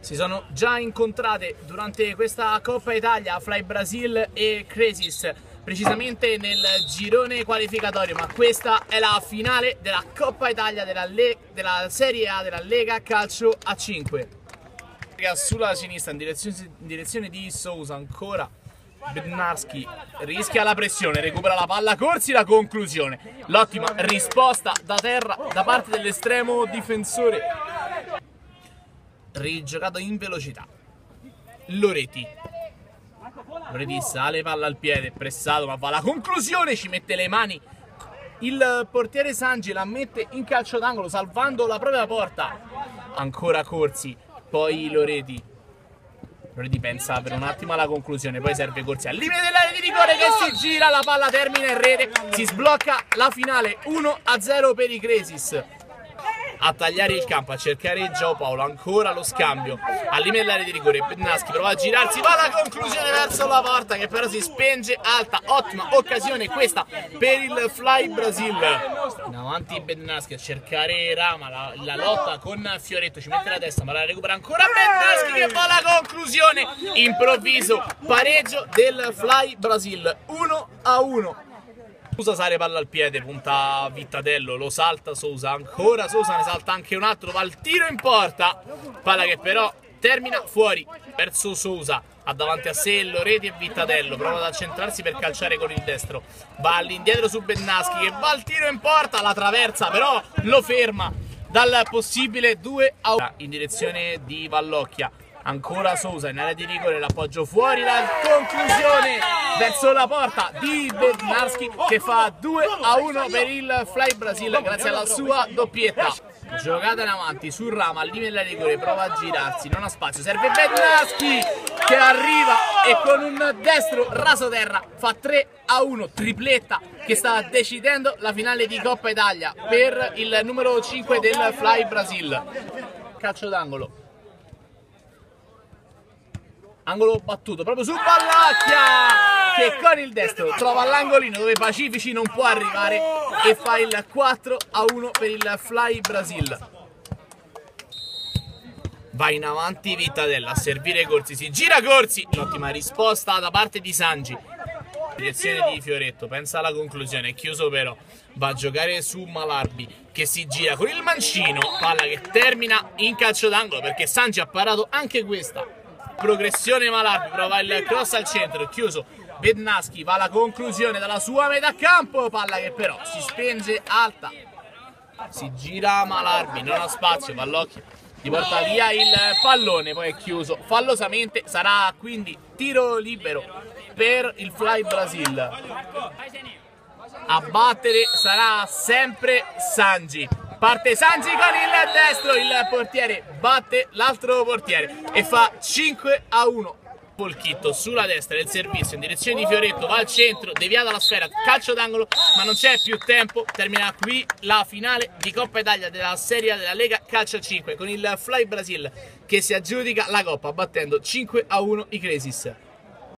Si sono già incontrate durante questa Coppa Italia Fly Brasil e Crasis, precisamente nel girone qualificatorio, ma questa è la finale della Coppa Italia della, Le della Serie A della Lega Calcio A5. Sulla sinistra in direzione, in direzione di Sousa ancora Bednarski rischia la pressione, recupera la palla, Corsi la conclusione. L'ottima risposta da terra da parte dell'estremo difensore rigiocato in velocità. Loreti. Loreti sale, palla al piede, pressato, ma va alla conclusione, ci mette le mani. Il portiere Sangi la mette in calcio d'angolo, salvando la propria porta. Ancora Corsi, poi Loreti. Loreti pensa per un attimo alla conclusione, poi serve Corsi al limite dell'area di rigore che si gira, la palla termina in rete, si sblocca la finale 1-0 per i Cresis a tagliare il campo, a cercare Gio Paolo, ancora lo scambio, al limite dell'area di rigore, Bednaschi prova a girarsi, va alla conclusione verso la porta che però si spenge alta, ottima occasione questa per il Fly Brasil. In avanti Bednaschi a cercare Rama, la, la, lotta con Fioretto, ci mette la testa ma la recupera ancora Bednaschi che va alla conclusione, improvviso pareggio del Fly Brasil, 1 a 1. Sousa Sare palla al piede, punta Vittatello, lo salta Sousa, ancora Sousa ne salta anche un altro, va al tiro in porta, palla che però termina fuori verso Sousa, ha davanti a sé Loreti e Vittatello, prova ad accentrarsi per calciare con il destro, va all'indietro su Bennaschi che va al tiro in porta, la traversa però lo ferma dal possibile 2 a 1 in direzione di Vallocchia. Ancora Sousa in area di rigore, l'appoggio fuori, la conclusione verso la porta di Bednarski che fa 2 a 1 per il Fly Brasil grazie alla sua doppietta. Giocata in avanti sul Rama, al limite della rigore, prova a girarsi, non ha spazio, serve Bednarski che arriva e con un destro raso terra fa 3 a 1, tripletta che sta decidendo la finale di Coppa Italia per il numero 5 del Fly Brasil. Calcio d'angolo angolo battuto proprio su Pallacchia che con il destro trova l'angolino dove Pacifici non può arrivare e fa il 4 a 1 per il Fly Brasil. Va in avanti Vittadella a servire Corsi si gira Corsi un'ottima risposta da parte di Sangi direzione di Fioretto pensa alla conclusione è chiuso però va a giocare su Malarbi che si gira con il mancino palla che termina in calcio d'angolo perché Sangi ha parato anche questa progressione Malabi, prova il cross al centro, chiuso. Bednaschi va alla conclusione dalla sua metà campo, palla che però si spenge alta. Si gira Malarbi, non ha spazio, Vallocchio gli porta via il pallone, poi è chiuso fallosamente, sarà quindi tiro libero per il Fly Brasil. A battere sarà sempre Sangi. Parte Sanzi con il destro, il portiere batte l'altro portiere e fa 5 a 1. Polchitto sulla destra del servizio in direzione di Fioretto, va al centro, deviata la sfera, calcio d'angolo, ma non c'è più tempo. Termina qui la finale di Coppa Italia della Serie della Lega Calcio 5 con il Fly Brasil che si aggiudica la Coppa battendo 5 a 1 i Cresis.